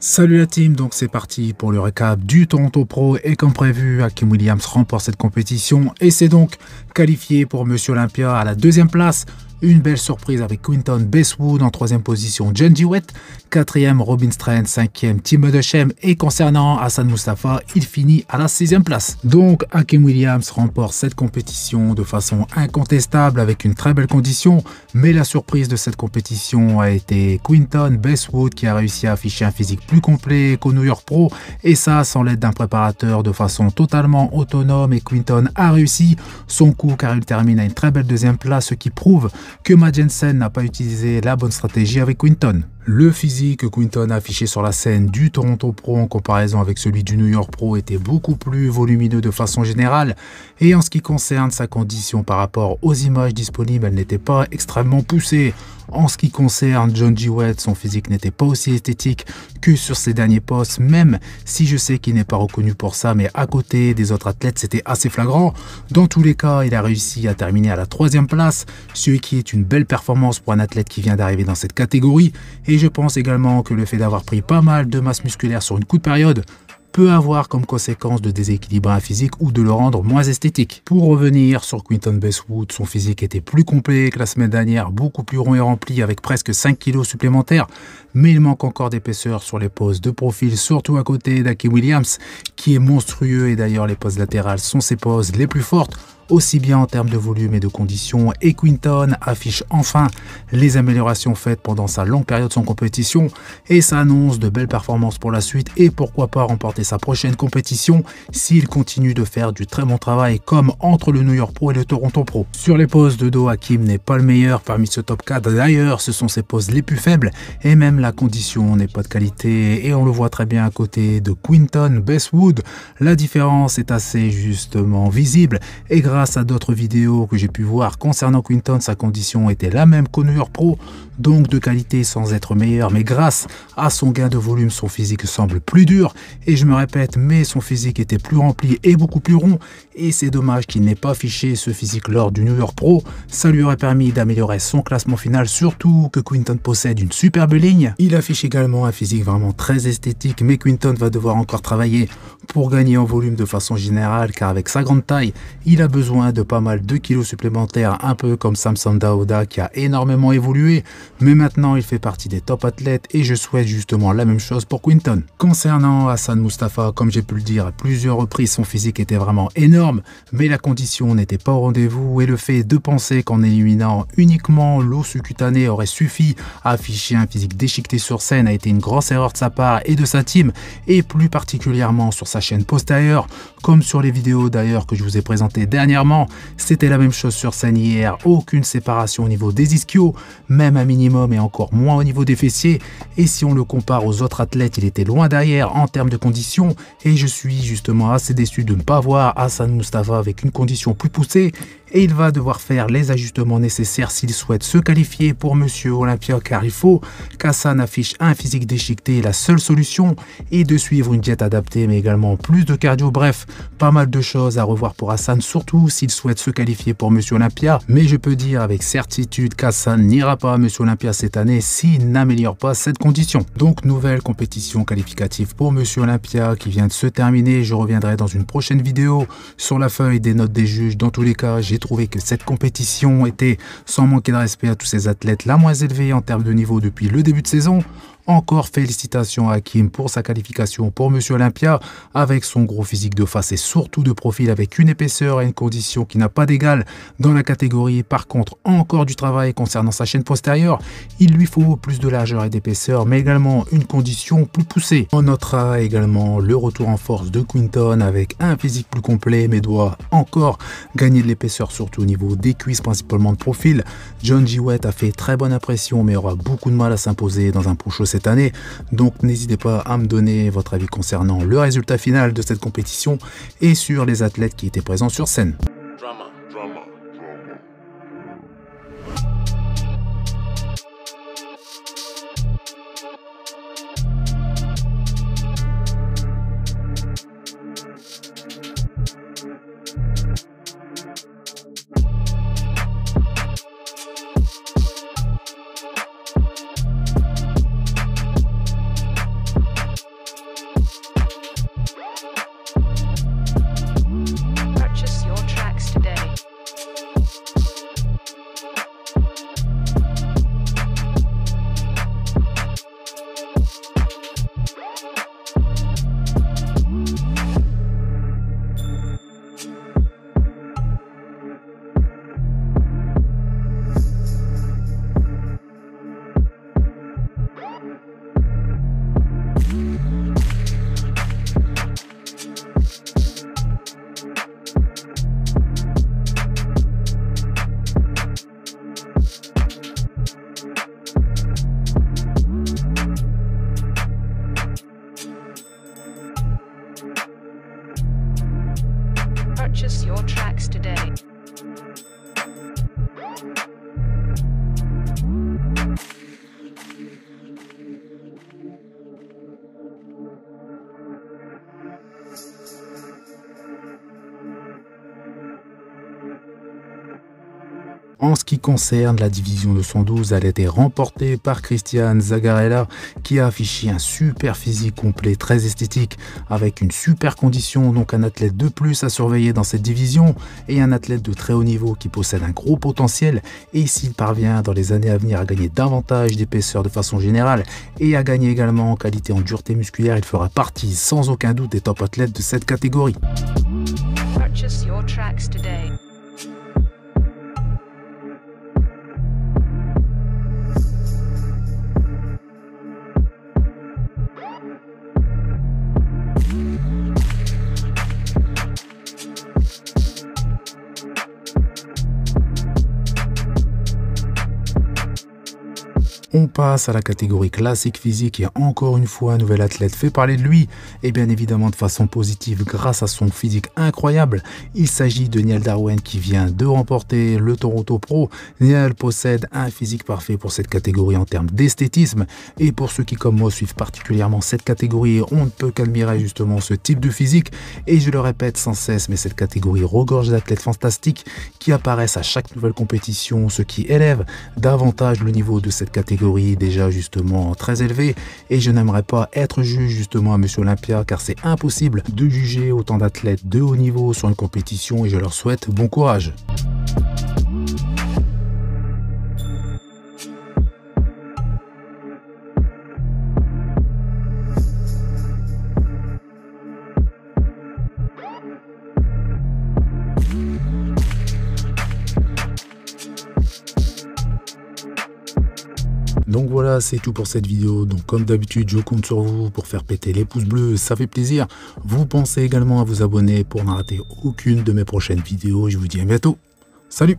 Salut la team, donc c'est parti pour le récap du Toronto Pro. Et comme prévu, Hakim Williams remporte cette compétition et c'est donc qualifié pour Monsieur Olympia à la deuxième place une belle surprise avec Quinton Bestwood en troisième position, Jen Wett, quatrième Robin Strand, cinquième Tim Odeshem et concernant Hassan Mustafa, il finit à la sixième place. Donc Hakim Williams remporte cette compétition de façon incontestable avec une très belle condition, mais la surprise de cette compétition a été Quinton Bestwood qui a réussi à afficher un physique plus complet qu'au New York Pro et ça sans l'aide d'un préparateur de façon totalement autonome et Quinton a réussi son coup car il termine à une très belle deuxième place ce qui prouve que Matt Jensen n'a pas utilisé la bonne stratégie avec Quinton. Le physique que Quinton a affiché sur la scène du Toronto Pro en comparaison avec celui du New York Pro était beaucoup plus volumineux de façon générale et en ce qui concerne sa condition par rapport aux images disponibles, elle n'était pas extrêmement poussée. En ce qui concerne John G. Son physique n'était pas aussi esthétique que sur ses derniers postes, même si je sais qu'il n'est pas reconnu pour ça, mais à côté des autres athlètes, c'était assez flagrant. Dans tous les cas, il a réussi à terminer à la troisième place, ce qui est une belle performance pour un athlète qui vient d'arriver dans cette catégorie. Et je pense également que le fait d'avoir pris pas mal de masse musculaire sur une courte période peut avoir comme conséquence de déséquilibrer un physique ou de le rendre moins esthétique. Pour revenir sur Quinton Bestwood, son physique était plus complet que la semaine dernière, beaucoup plus rond et rempli avec presque 5 kg supplémentaires, mais il manque encore d'épaisseur sur les poses de profil, surtout à côté d'Aki Williams, qui est monstrueux et d'ailleurs les poses latérales sont ses poses les plus fortes aussi bien en termes de volume et de conditions, et Quinton affiche enfin les améliorations faites pendant sa longue période sans compétition, et ça annonce de belles performances pour la suite, et pourquoi pas remporter sa prochaine compétition s'il continue de faire du très bon travail comme entre le New York Pro et le Toronto Pro. Sur les poses de dos, Hakim n'est pas le meilleur. Parmi ce top 4, d'ailleurs ce sont ses poses les plus faibles, et même la condition n'est pas de qualité, et on le voit très bien à côté de Quinton Bestwood, la différence est assez justement visible, et grâce à d'autres vidéos que j'ai pu voir concernant Quinton, sa condition était la même qu'au New York Pro, donc de qualité sans être meilleur, mais grâce à son gain de volume, son physique semble plus dur, et je me répète, mais son physique était plus rempli et beaucoup plus rond, et c'est dommage qu'il n'ait pas affiché ce physique lors du New York Pro, ça lui aurait permis d'améliorer son classement final, surtout que Quinton possède une superbe ligne. Il affiche également un physique vraiment très esthétique, mais Quinton va devoir encore travailler pour gagner en volume de façon générale, car avec sa grande taille, il a besoin de pas mal de kilos supplémentaires, un peu comme Samson Daoda qui a énormément évolué, mais maintenant il fait partie des top athlètes et je souhaite justement la même chose pour Quinton. Concernant Hassan Mustafa, comme j'ai pu le dire à plusieurs reprises, son physique était vraiment énorme, mais la condition n'était pas au rendez-vous et le fait de penser qu'en éliminant uniquement l'eau cutanée aurait suffi à afficher un physique déchiqueté sur scène a été une grosse erreur de sa part et de sa team, et plus particulièrement sur sa chaîne postérieure, comme sur les vidéos d'ailleurs que je vous ai présentées dernièrement c'était la même chose sur scène hier, aucune séparation au niveau des ischios, même un minimum et encore moins au niveau des fessiers. Et si on le compare aux autres athlètes, il était loin derrière en termes de conditions. Et je suis justement assez déçu de ne pas voir Hassan Mustafa avec une condition plus poussée et il va devoir faire les ajustements nécessaires s'il souhaite se qualifier pour Monsieur Olympia car il faut qu'Hassan affiche un physique déchiqueté, la seule solution est de suivre une diète adaptée mais également plus de cardio, bref, pas mal de choses à revoir pour Hassan, surtout s'il souhaite se qualifier pour Monsieur Olympia, mais je peux dire avec certitude qu'Hassan n'ira pas à Monsieur Olympia cette année s'il n'améliore pas cette condition. Donc nouvelle compétition qualificative pour Monsieur Olympia qui vient de se terminer, je reviendrai dans une prochaine vidéo sur la feuille des notes des juges, dans tous les cas j'ai trouvé que cette compétition était, sans manquer de respect à tous ces athlètes, la moins élevée en termes de niveau depuis le début de saison. Encore félicitations à Hakim pour sa qualification pour Monsieur Olympia avec son gros physique de face et surtout de profil avec une épaisseur et une condition qui n'a pas d'égal dans la catégorie. Par contre, encore du travail concernant sa chaîne postérieure. Il lui faut plus de largeur et d'épaisseur mais également une condition plus poussée. On notera également le retour en force de Quinton avec un physique plus complet mais doit encore gagner de l'épaisseur surtout au niveau des cuisses principalement de profil. John G. a fait très bonne impression mais aura beaucoup de mal à s'imposer dans un prochain année. Donc n'hésitez pas à me donner votre avis concernant le résultat final de cette compétition et sur les athlètes qui étaient présents sur scène. En ce qui concerne la division de 112, elle a été remportée par Christian Zagarella qui a affiché un super physique complet, très esthétique, avec une super condition, donc un athlète de plus à surveiller dans cette division et un athlète de très haut niveau qui possède un gros potentiel. Et s'il parvient dans les années à venir à gagner davantage d'épaisseur de façon générale et à gagner également en qualité en dureté musculaire, il fera partie sans aucun doute des top athlètes de cette catégorie. On passe à la catégorie classique physique et encore une fois un nouvel athlète fait parler de lui et bien évidemment de façon positive grâce à son physique incroyable. Il s'agit de Niall Darwin qui vient de remporter le Toronto Pro. Niall possède un physique parfait pour cette catégorie en termes d'esthétisme et pour ceux qui comme moi suivent particulièrement cette catégorie, on ne peut qu'admirer justement ce type de physique et je le répète sans cesse mais cette catégorie regorge d'athlètes fantastiques qui apparaissent à chaque nouvelle compétition, ce qui élève davantage le niveau de cette déjà justement très élevée et je n'aimerais pas être juge justement à Monsieur Olympia car c'est impossible de juger autant d'athlètes de haut niveau sur une compétition et je leur souhaite bon courage. Donc voilà, c'est tout pour cette vidéo. Donc comme d'habitude, je compte sur vous pour faire péter les pouces bleus, ça fait plaisir. Vous pensez également à vous abonner pour ne rater aucune de mes prochaines vidéos. Je vous dis à bientôt. Salut